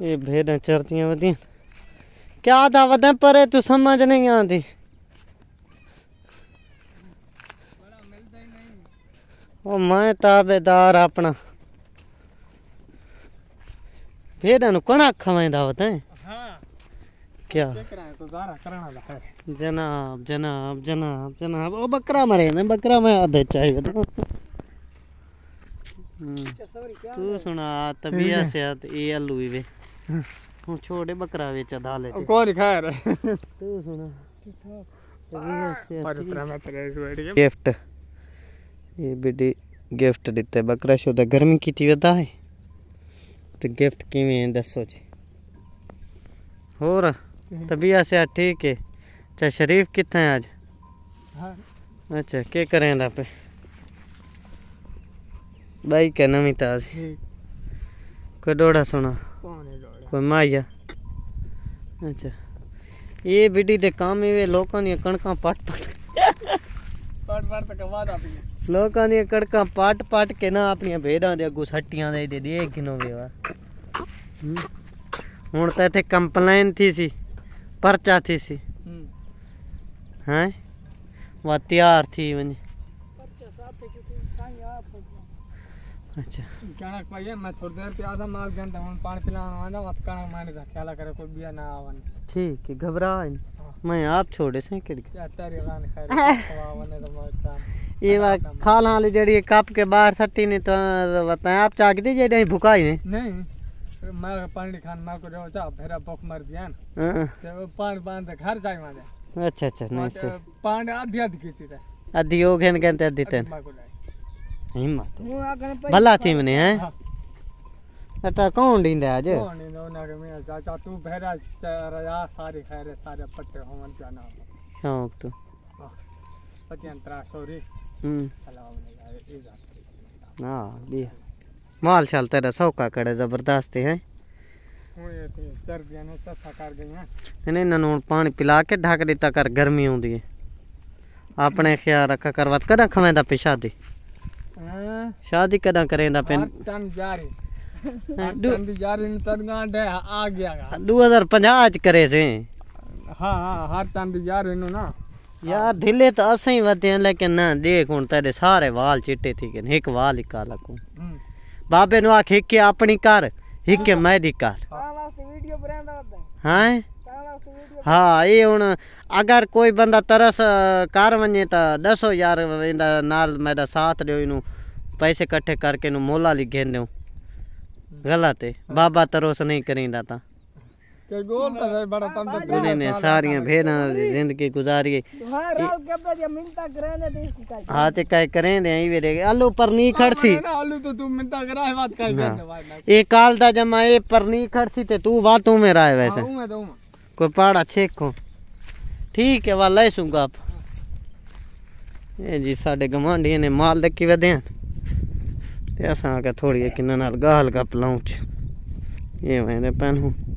ਇਹ ਭੇਡਾਂ ਚਰਦੀਆਂ ਵਧੀਆਂ ਕਿਆ ਦਾ ਵਦਾਂ ਪਰ ਤੂੰ ਸਮਝ ਨਹੀਂ ਆਉਂਦੀ ਉਹ ਮੈਂ ਤਾਬੇਦਾਰ ਆਪਣਾ ਭੇਡਾਂ ਨੂੰ ਕਣਾ ਖਵਾਉਂਦਾ ਵਤਾਂ हाँ ਕਿਆ क्या कराए तो गारा कराना है जनाब जनाब जनाब जनाब ओ बकरा मरे ने बकरा मैं आधे चाहिए तू सुना तबीयत सेहत ये आलू वे हूँ छोड़े बकरा बेचा दाले कोई खैर तू सुना गिफ्ट ये बेटी गिफ्ट दिते बकरा शो तो गर्मी की वदा है तो गिफ्ट किवें दसो जी होर तबीयत से ठीक है अच्छा शरीफ कितने आज अच्छा के करें पे बाइक है नवी ताज कोई दौड़ा सुना कोई माया अच्छा ये बिडी ते काम ही लोगों दी पट पट पट पट पट के ना अपनी भेड़ां दे अगू तो इथे कंप्लेन थी सी परचा थी सी हैं वा तैयार थी वने अच्छा। कणक पाइए मैं थोड़ी देर पे आधा मार जानता हूँ पानी पिलाना आना मत कणक मारने का ख्याल करे कोई बिया ना आवन ठीक है घबरा। मैं आप छोड़े से किड़ तेरी गान खैर आवन तो मत ये वा खाल वाली जड़ी कप के बाहर सट्टी नहीं तो बताएँ आप चाक दी जड़ी भुकाई ने नहीं मैं पानी खान मैं को जो चा फेरा भूख मर दिया ना ते बाँध घर जाए मारे अच्छा अच्छा नहीं से पानी आधी आधी खींची थे अद्धी हो गए कहते अद्धी तेन मैं को जाए हिम्मत भला थी मने हैं अटा कौन डींदा आज कौन डींदा ना के चाचा तू भेरा रजा सारे खैर सारे पट्टे होवन जाना शौक तो पतियाँ त्रासोरी हम्म हाँ बी माल शाल तेरा सौका कड़े ज़बरदस्त है नहीं पानी पिला के ढक दिता कर गर्मी आने ख्याल रखा करवत कर रखा मैं पिछा दी ਆਪਣੇ ਖਿਆਲ ਰੱਖਾ ਕਰ ਵਤ ਕਦਾਂ ਖਵੇਂਦਾ ਪੇ ਸ਼ਾਦੀ ਹਾਂ ਸ਼ਾਦੀ ਕਦਾਂ ਕਰੇਂਦਾ ਪੇ ਹਰ ਚੰਦ ਜਾਰੀ ਹਰ दो- ਚੰਦ ਜਾਰੀ ਨੂੰ ਤੜਗਾ ਡੇ ਆ ਗਿਆ ਗਾ 2050 ਚ ਕਰੇ ਸੇ ਹਾਂ ਹਾਂ ਹਰ ਚੰਦ ਜਾਰੀ ਨੂੰ ਨਾ ਯਾਰ ਢਿੱਲੇ ਤਾਂ ਅਸਾਂ ਹੀ ਵਧੇ ਹਾਂ ਲੇਕਿਨ ਨਾ ਦੇਖ ਹੁਣ ਤੇਰੇ ਸਾਰੇ ਵਾਲ ਚਿੱਟੇ ਠੀਕ ਨੇ ਇੱਕ ਵਾਲ ਹੀ ਕਾਲਾ ਕੋ ਹੂੰ ਬਾਬੇ ਨੂੰ ਆਖ ਹਿੱਕੇ ਆਪਣੀ ਕਰ ਹਿੱਕੇ ਮੈਂ ਦੀ ਕਰ हाँ ये हूँ अगर कोई बंदा तरस कर वे तो दसो यार नाल मेरा साथ दो इन पैसे कट्ठे करके इन मोला ली घेन दो गलत है बाबा तरस नहीं करींदा ता। सारिया ज़िंदगी गुजारी हाँ करें आलू परनी हाँ। जमा ये परनी खड़सी ते तू बातों में रहा वैसे। कोई पहाड़ा छेको? ठीक है वाला सूँगा आप। ये जी साडे गुआढ़ ने माल लकी वधे ते असां के थोड़ी किन्ना नाल गाल गप लाऊं ये मैंने हूँ